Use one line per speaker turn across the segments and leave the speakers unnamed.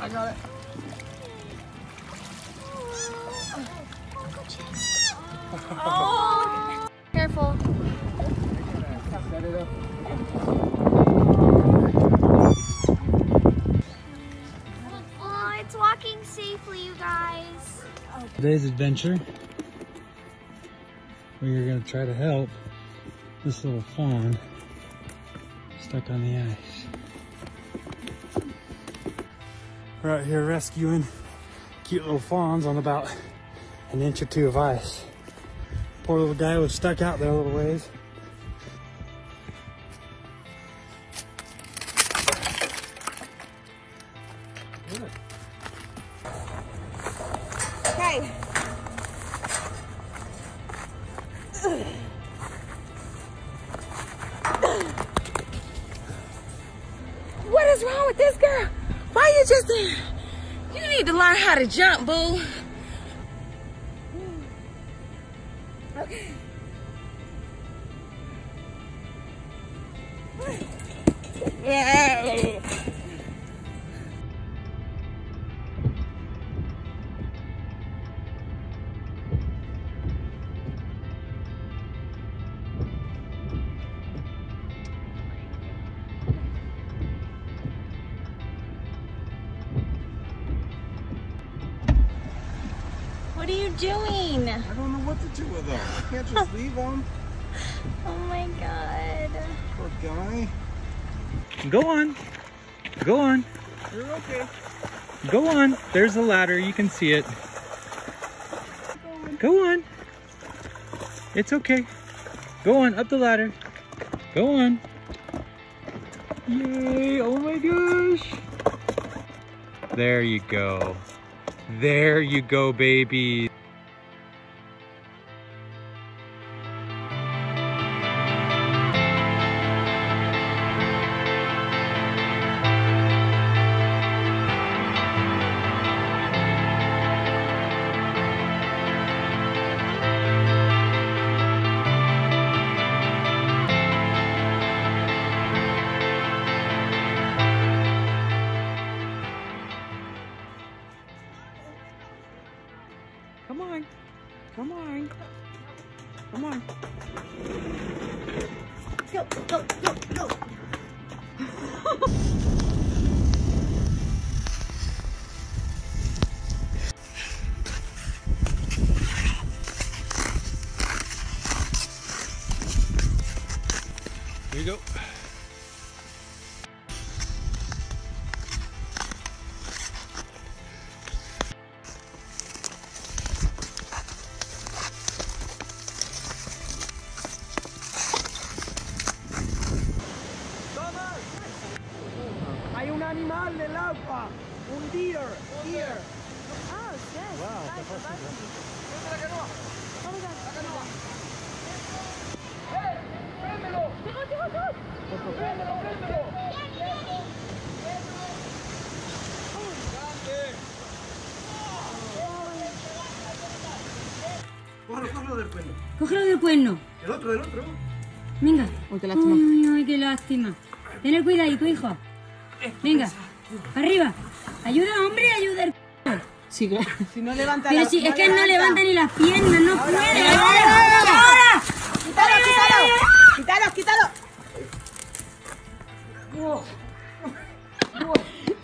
I got it.
Oh. Careful.
Set it up.
Oh, it's walking safely, you guys.
Today's adventure, we are going to try to help this little fawn stuck on the ice. We're out here rescuing cute little fawns on about an inch or two of ice. Poor little guy was stuck out there a little ways.
Okay. Why you just You need to learn how to jump, boo. Okay. Yeah.
What are you doing?
I don't know what to do with them. I can't just leave them.
Oh my god.
Poor guy.
Go on. Go on.
You're okay.
Go on. There's the ladder. You can see it. Go on. It's okay. Go on. Up the ladder. Go on. Yay. Oh my gosh. There you go. There you go, baby. Come on. Come on.
Go, go, go, go.
Here you go.
Animal en el agua. Un deer. Deer.
Oh, yes.
Wow,
Nice,
la canoa.
My God.
La canoa.
Llegó, llegó, llegó.
Préndelo, préndelo. Cógelo, cógelo del pelo.
Cógelo del cuerno.
El otro, el otro.
Venga.
Uy, qué lástima.
uy, uy, qué lástima. Tener cuidadito, hijo. Venga. Arriba. Ayuda, hombre, ayuda. el.
Sí, que- si no levanta
Pero
la-
si es que no levanta ni las piernas, no puede.
ahora,
¡Ahora! ¡Ahora!
Quítalo, quítalo. Quítalo, quítalo.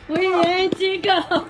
Muy bien, chicos.